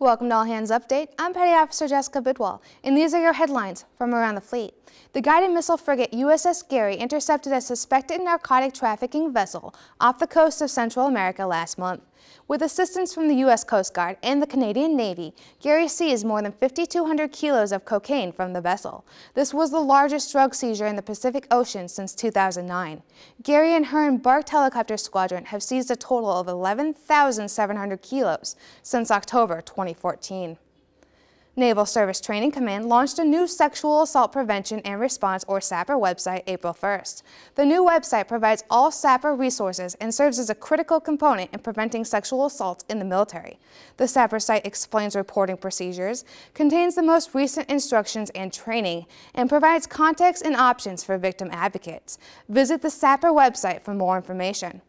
Welcome to All Hands Update. I'm Petty Officer Jessica Bidwell, and these are your headlines from around the fleet. The guided missile frigate USS Gary intercepted a suspected narcotic trafficking vessel off the coast of Central America last month. With assistance from the U.S. Coast Guard and the Canadian Navy, Gary seized more than 5,200 kilos of cocaine from the vessel. This was the largest drug seizure in the Pacific Ocean since 2009. Gary and her embarked helicopter squadron have seized a total of 11,700 kilos since October 2014. Naval Service Training Command launched a new Sexual Assault Prevention and Response or SAPR website April 1st. The new website provides all SAPR resources and serves as a critical component in preventing sexual assault in the military. The SAPR site explains reporting procedures, contains the most recent instructions and training, and provides context and options for victim advocates. Visit the SAPR website for more information.